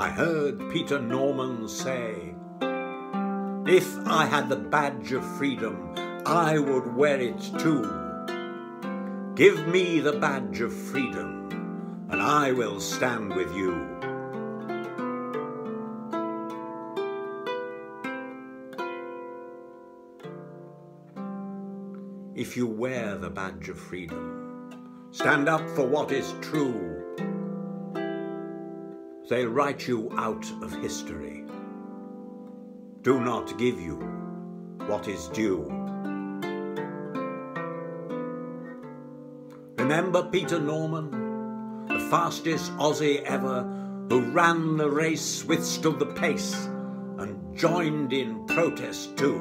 I heard Peter Norman say, If I had the badge of freedom, I would wear it too. Give me the badge of freedom, and I will stand with you. If you wear the badge of freedom, stand up for what is true. They'll write you out of history. Do not give you what is due. Remember Peter Norman, the fastest Aussie ever, who ran the race, withstood the pace, and joined in protest too.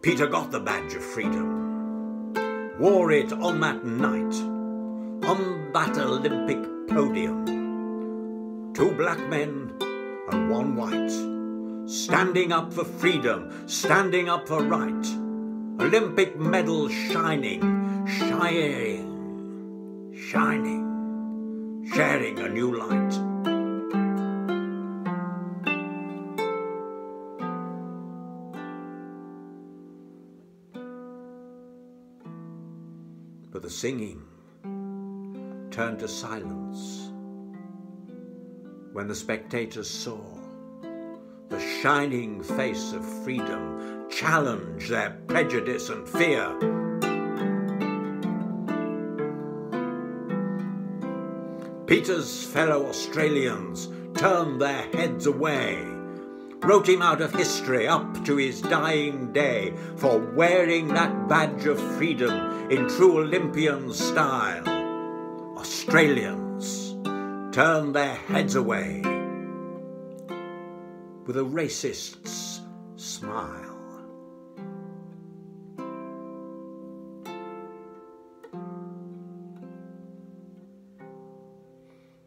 Peter got the badge of freedom wore it on that night, on that Olympic podium. Two black men and one white, standing up for freedom, standing up for right. Olympic medal shining, shining, shining, sharing a new light. But the singing turned to silence when the spectators saw the shining face of freedom challenge their prejudice and fear. Peter's fellow Australians turned their heads away wrote him out of history up to his dying day for wearing that badge of freedom in true Olympian style. Australians turned their heads away with a racist's smile.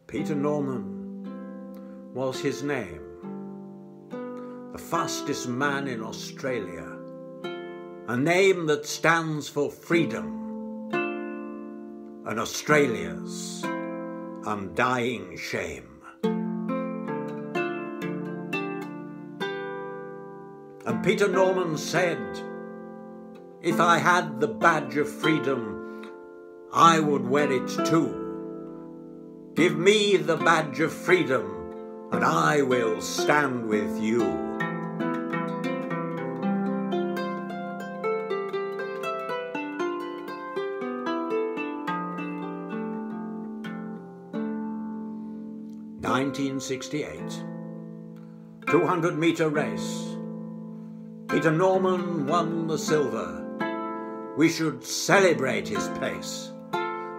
Peter Norman was his name the fastest man in Australia, a name that stands for freedom and Australia's undying shame. And Peter Norman said, if I had the badge of freedom, I would wear it too. Give me the badge of freedom and I will stand with you. Nineteen sixty eight. 200 metre race. Peter Norman won the silver. We should celebrate his pace.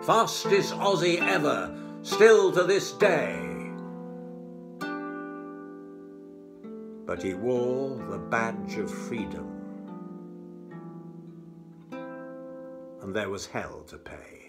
Fastest Aussie ever, still to this day. but he wore the badge of freedom. And there was hell to pay.